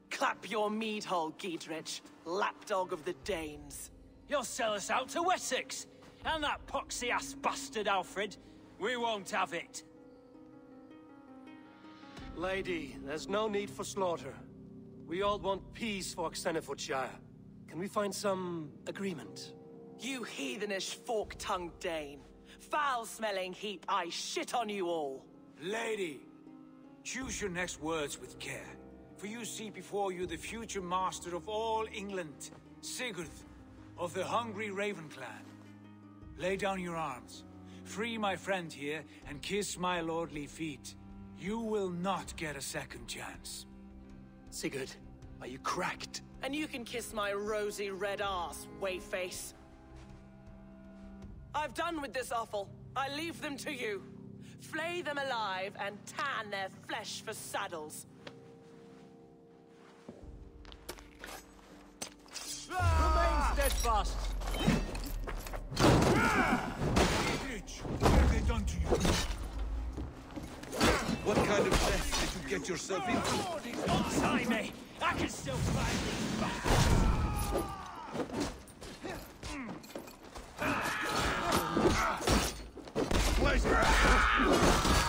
Speaker 21: Clap your mead hole, Geadric, lapdog of the Danes.
Speaker 2: You'll sell us out to Wessex, and that poxy-ass bastard Alfred. We won't have it. Lady, there's no need for slaughter. We all want peace for Xenofordshire. Can we find some agreement?
Speaker 21: You heathenish fork-tongued Dane. Foul-smelling heap, I shit on you all.
Speaker 10: Lady, choose your next words with care, for you see before you the future master of all England, Sigurd, of the hungry Raven clan. Lay down your arms, free my friend here, and kiss my lordly feet. You will not get a second chance.
Speaker 2: Sigurd, are you cracked?
Speaker 21: And you can kiss my rosy red ass, wayface. I've done with this offal. I leave them to you. Flay them alive and tan their flesh for saddles.
Speaker 2: Remain steadfast.
Speaker 10: Geadric, what have they done to you?
Speaker 20: What kind of mess did you get yourself into?
Speaker 2: Don't tie me! I can still these
Speaker 1: Place
Speaker 4: Together,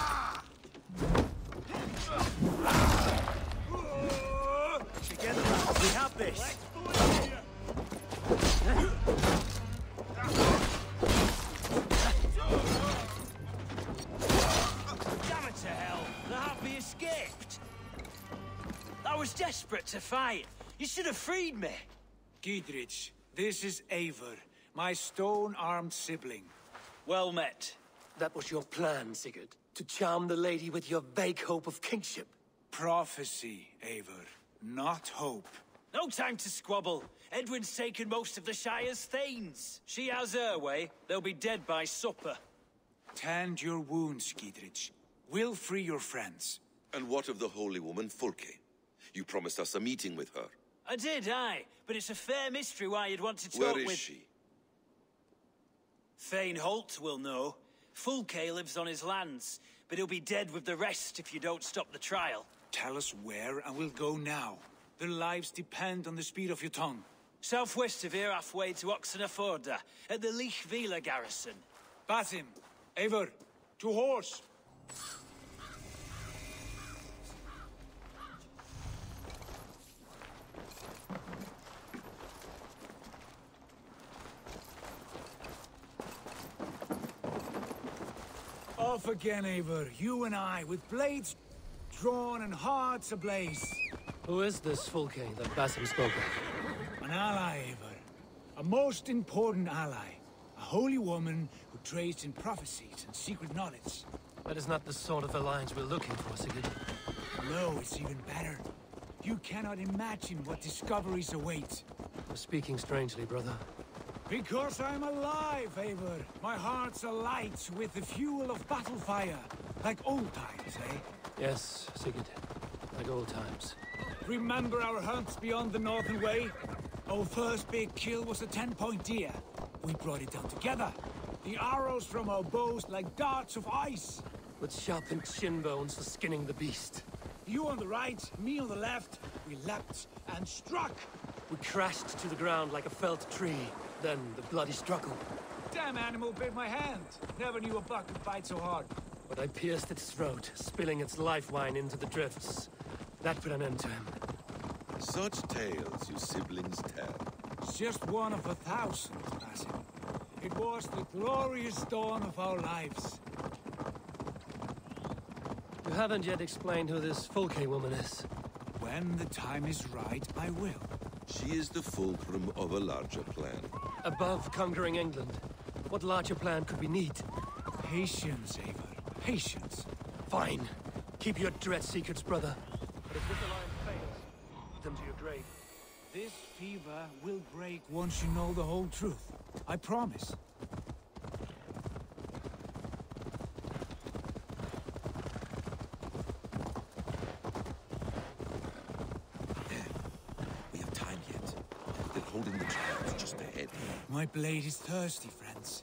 Speaker 11: was desperate to fight. You should have freed me.
Speaker 10: Geadric, this is Eivor, my stone-armed sibling.
Speaker 2: Well met. That was your plan, Sigurd. To charm the lady with your vague hope of kingship.
Speaker 10: Prophecy, Eivor, not hope.
Speaker 11: No time to squabble. Eadwyn's taken most of the Shire's thanes. She has her way. They'll be dead by supper.
Speaker 10: Tend your wounds, Geadric. We'll free your friends.
Speaker 20: And what of the holy woman Fulke? You promised us a meeting with her.
Speaker 11: I did, aye. But it's a fair mystery why you'd want to talk
Speaker 20: Where is
Speaker 11: with...
Speaker 20: she?
Speaker 11: Thane Holt will know. Fulke lives on his lands, but he'll be dead with the rest if you don't stop the trial.
Speaker 10: Tell us where, and we'll go now. Their lives depend on the speed of your tongue.
Speaker 11: Southwest of here, halfway to Oxenaforda, at the Lichvila garrison.
Speaker 10: Basim, Eivor, to horse! Off again, Eivor. You and I, with blades drawn and hearts ablaze.
Speaker 2: Who is this Fulke that Basim spoke of?
Speaker 10: An ally, Eivor. A most important ally. A holy woman who trades in prophecies and secret knowledge.
Speaker 2: That is not the sort of alliance we're looking for, Sigurd.
Speaker 10: No, it's even better. You cannot imagine what discoveries await.
Speaker 2: You're speaking strangely, brother.
Speaker 10: Because I'm alive, Eivor. My heart's alight with the fuel of battle fire. Like old times, eh?
Speaker 2: Yes, Sigurd. Like old times.
Speaker 10: Remember our hunts beyond the Northern Way? Our first big kill was a ten-point deer. We brought it down together. The arrows from our bows like darts of ice.
Speaker 2: With sharpened shin bones for skinning the beast.
Speaker 10: You on the right, me on the left. We leapt and struck.
Speaker 2: We crashed to the ground like a felled tree. Then the bloody struggle.
Speaker 10: Damn animal bit my hand. Never knew a buck could bite so hard.
Speaker 2: But I pierced its throat, spilling its life wine into the drifts. That put an end to him.
Speaker 20: Such tales you siblings tell.
Speaker 10: It's just one of a thousand, Basim. It was the glorious dawn of our lives.
Speaker 2: You haven't yet explained who this Fulke woman is.
Speaker 10: When the time is right, I will.
Speaker 20: She is the fulcrum of a larger plan.
Speaker 2: Above conquering England, what larger plan could we need?
Speaker 10: Patience, Eivor. Patience.
Speaker 2: Fine. Keep your dread secrets, brother. But if this alliance fails, lead them to your grave.
Speaker 10: This fever will break once you know the whole truth. I promise.
Speaker 20: We have time yet. They're holding the child just ahead.
Speaker 10: My blade is thirsty, friends.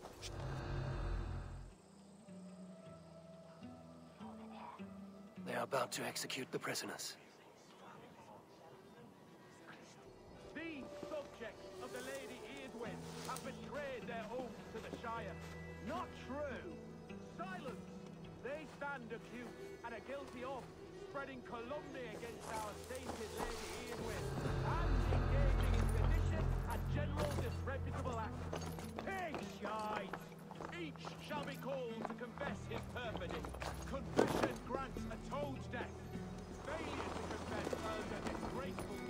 Speaker 2: They are about to execute the prisoners.
Speaker 4: These subjects of the Lady Eadwyn have betrayed their oath to the Shire. Not true. Silence! They stand accused and are guilty of spreading calumny against our sainted Lady Eadwyn and engaging in and general disreputable acts. Pig! Each shall be called to confess his perfidy. Confession grants a toad's death. Failure to confess earns a disgraceful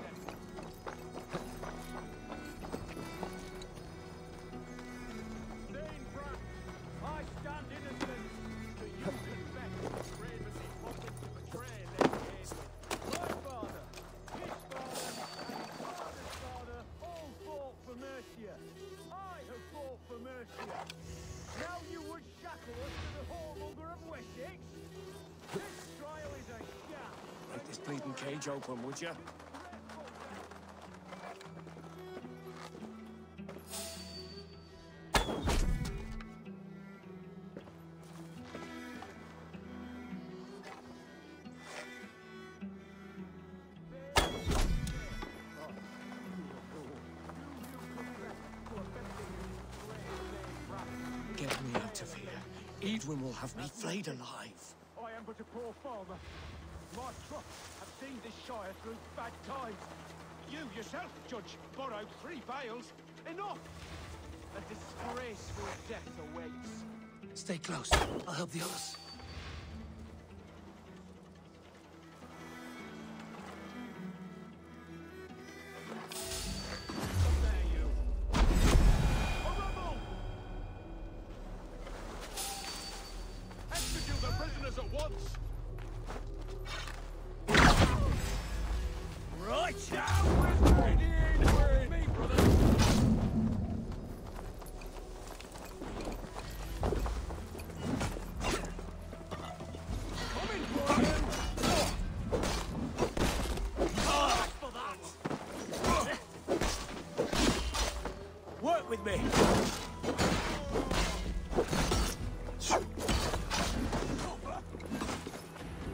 Speaker 2: cage open, would you?
Speaker 1: Get me out of here. Eadwyn will have me flayed alive.
Speaker 4: I am but a poor farmer. My have seen this Shire through bad times. You yourself, Judge, borrowed three bales. Enough! A disgraceful death awaits.
Speaker 2: Stay close. I'll help the others.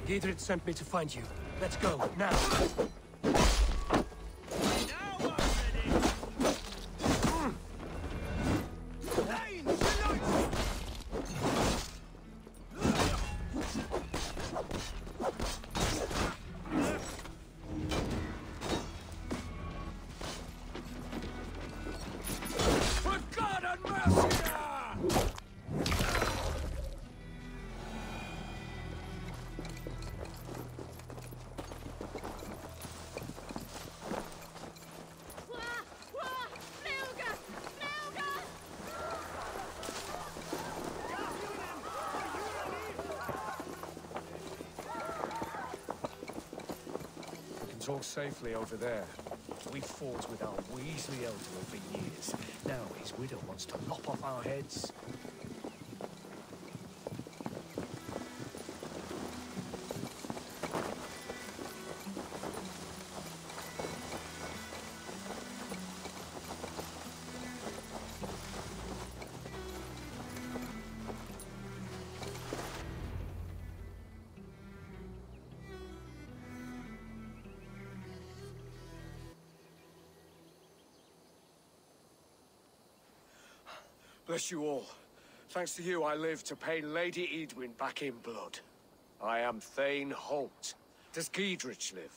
Speaker 22: Geadric sent me to find you. Let's go, now! Talk safely over there. We fought with our Weasley elder for years. Now his widow wants to lop off our heads. Bless you all. Thanks to you, I live to pay Lady Eadwyn back in blood. I am Thane Holt. Does Geadric live?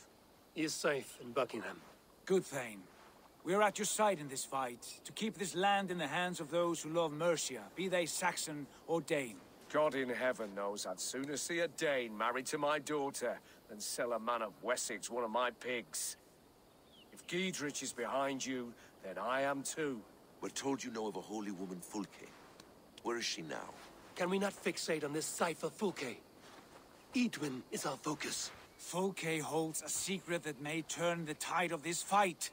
Speaker 22: He is safe in Buckingham.
Speaker 10: Good, Thane. We are at your side in this fight, to keep this land in the hands of those who love Mercia, be they Saxon or Dane.
Speaker 22: God in heaven knows I'd sooner see a Dane married to my daughter than sell a man of Wessex one of my pigs. If Geadric is behind you, then I am too.
Speaker 20: We're told you know of a holy woman, Fulke. Where is she now?
Speaker 22: Can we not fixate on this cipher, Fulke? Eadwyn is our focus.
Speaker 10: Fulke holds a secret that may turn the tide of this fight.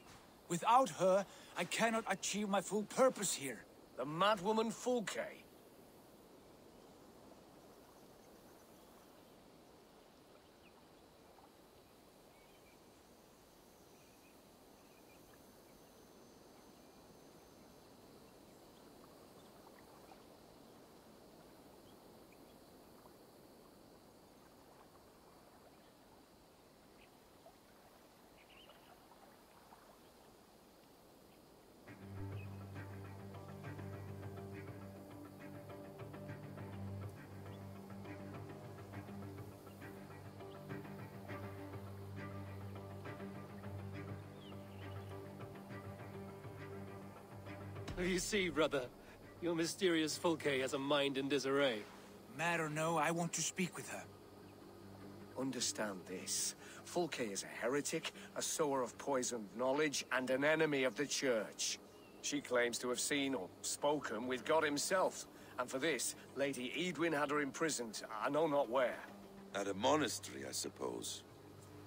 Speaker 10: Without her, I cannot achieve my full purpose here.
Speaker 22: The madwoman Fulke? You see, brother, your mysterious Fulke has a mind in disarray.
Speaker 10: Mad or no, I want to speak with her.
Speaker 22: Understand this. Fulke is a heretic, a sower of poisoned knowledge, and an enemy of the Church. She claims to have seen or spoken with God himself. And for this, Lady Eadwyn had her imprisoned, I know not where.
Speaker 20: At a monastery, I suppose.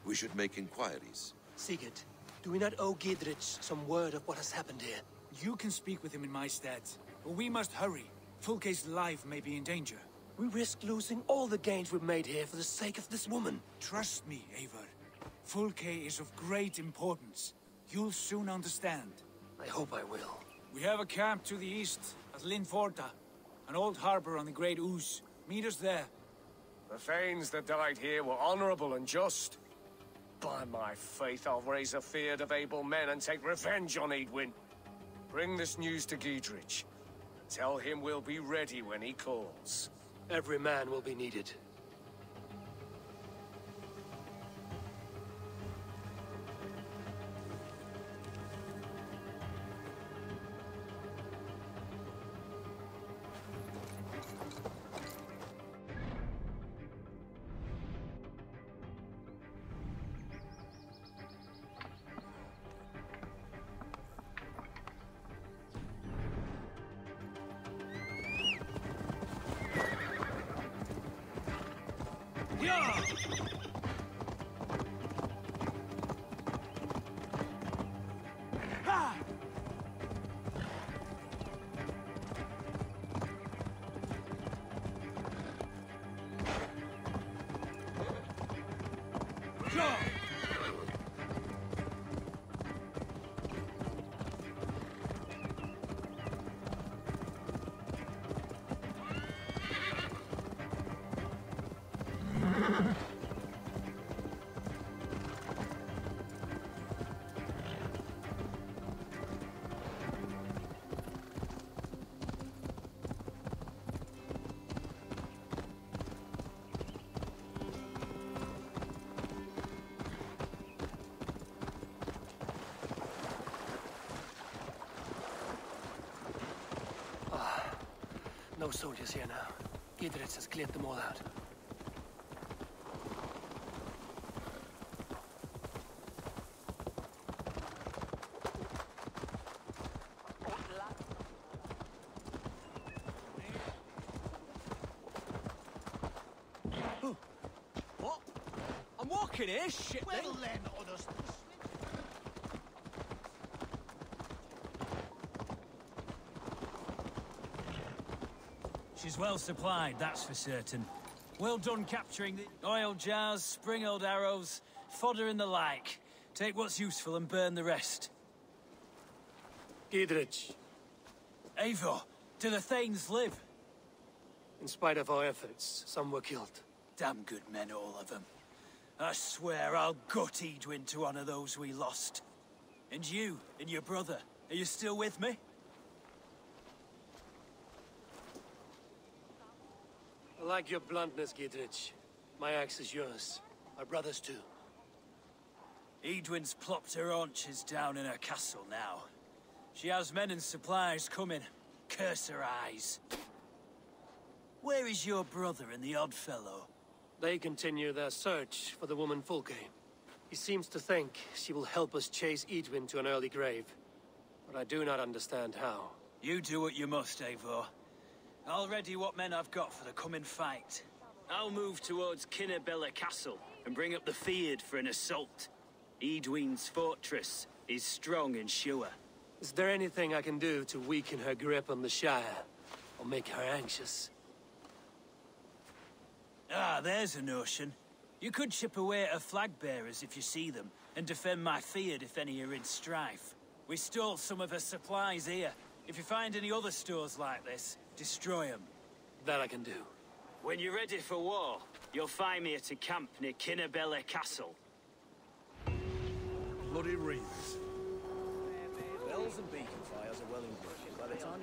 Speaker 20: We should make inquiries.
Speaker 22: Sigurd, do we not owe Geadric some word of what has happened here?
Speaker 10: You can speak with him in my stead, but we must hurry. Fulke's life may be in danger.
Speaker 22: We risk losing all the gains we've made here for the sake of this woman.
Speaker 10: Trust me, Eivor. Fulke is of great importance. You'll soon understand.
Speaker 22: I hope I will.
Speaker 10: We have a camp to the east at Linforta, an old harbor on the Great Ouse. Meet us there.
Speaker 22: The Thanes that died here were honorable and just. By my faith, I'll raise a fyrd of able men and take revenge on Eadwyn. Bring this news to Geadric. Tell him we'll be ready when he calls. Every man will be needed.
Speaker 2: Soldiers here now. Geadric has cleared them all out.
Speaker 11: What? I'm walking here, shit.
Speaker 23: Well then, others.
Speaker 11: She's well supplied, that's for certain. Well done capturing the oil jars, spring-old arrows, fodder and the like. Take what's useful and burn the rest.
Speaker 2: Geadric,
Speaker 11: Eivor, do the Thanes live?
Speaker 2: in spite of our efforts, some were killed.
Speaker 11: Damn good men, all of them. I swear I'll gut Eadwyn to honor those we lost. And you, and your brother, are you still with me?
Speaker 2: Like your bluntness, Geadric. My axe is yours. My brother's too.
Speaker 11: Eadwyn's plopped her haunches down in her castle now. She has men and supplies coming. Curse her eyes. Where is your brother and the odd fellow?
Speaker 2: They continue their search for the woman Fulke. He seems to think she will help us chase Eadwyn to an early grave. But I do not understand how.
Speaker 11: You do what you must, Eivor. I'll ready what men I've got for the coming fight. I'll move towards Kinnabella Castle and bring up the Fyrd for an assault. Eadwyn's fortress is strong and sure.
Speaker 2: Is there anything I can do to weaken her grip on the Shire? Or make her anxious?
Speaker 11: Ah, there's a notion. You could chip away at her flag bearers if you see them, and defend my Fyrd if any are in strife. We stole some of her supplies here. If you find any other stores like this, destroy them.
Speaker 2: That I can do.
Speaker 11: When you're ready for war, you'll find me at a camp near Kinnabella Castle.
Speaker 24: Bloody reams.
Speaker 22: Bells and beacon fires are well in by the time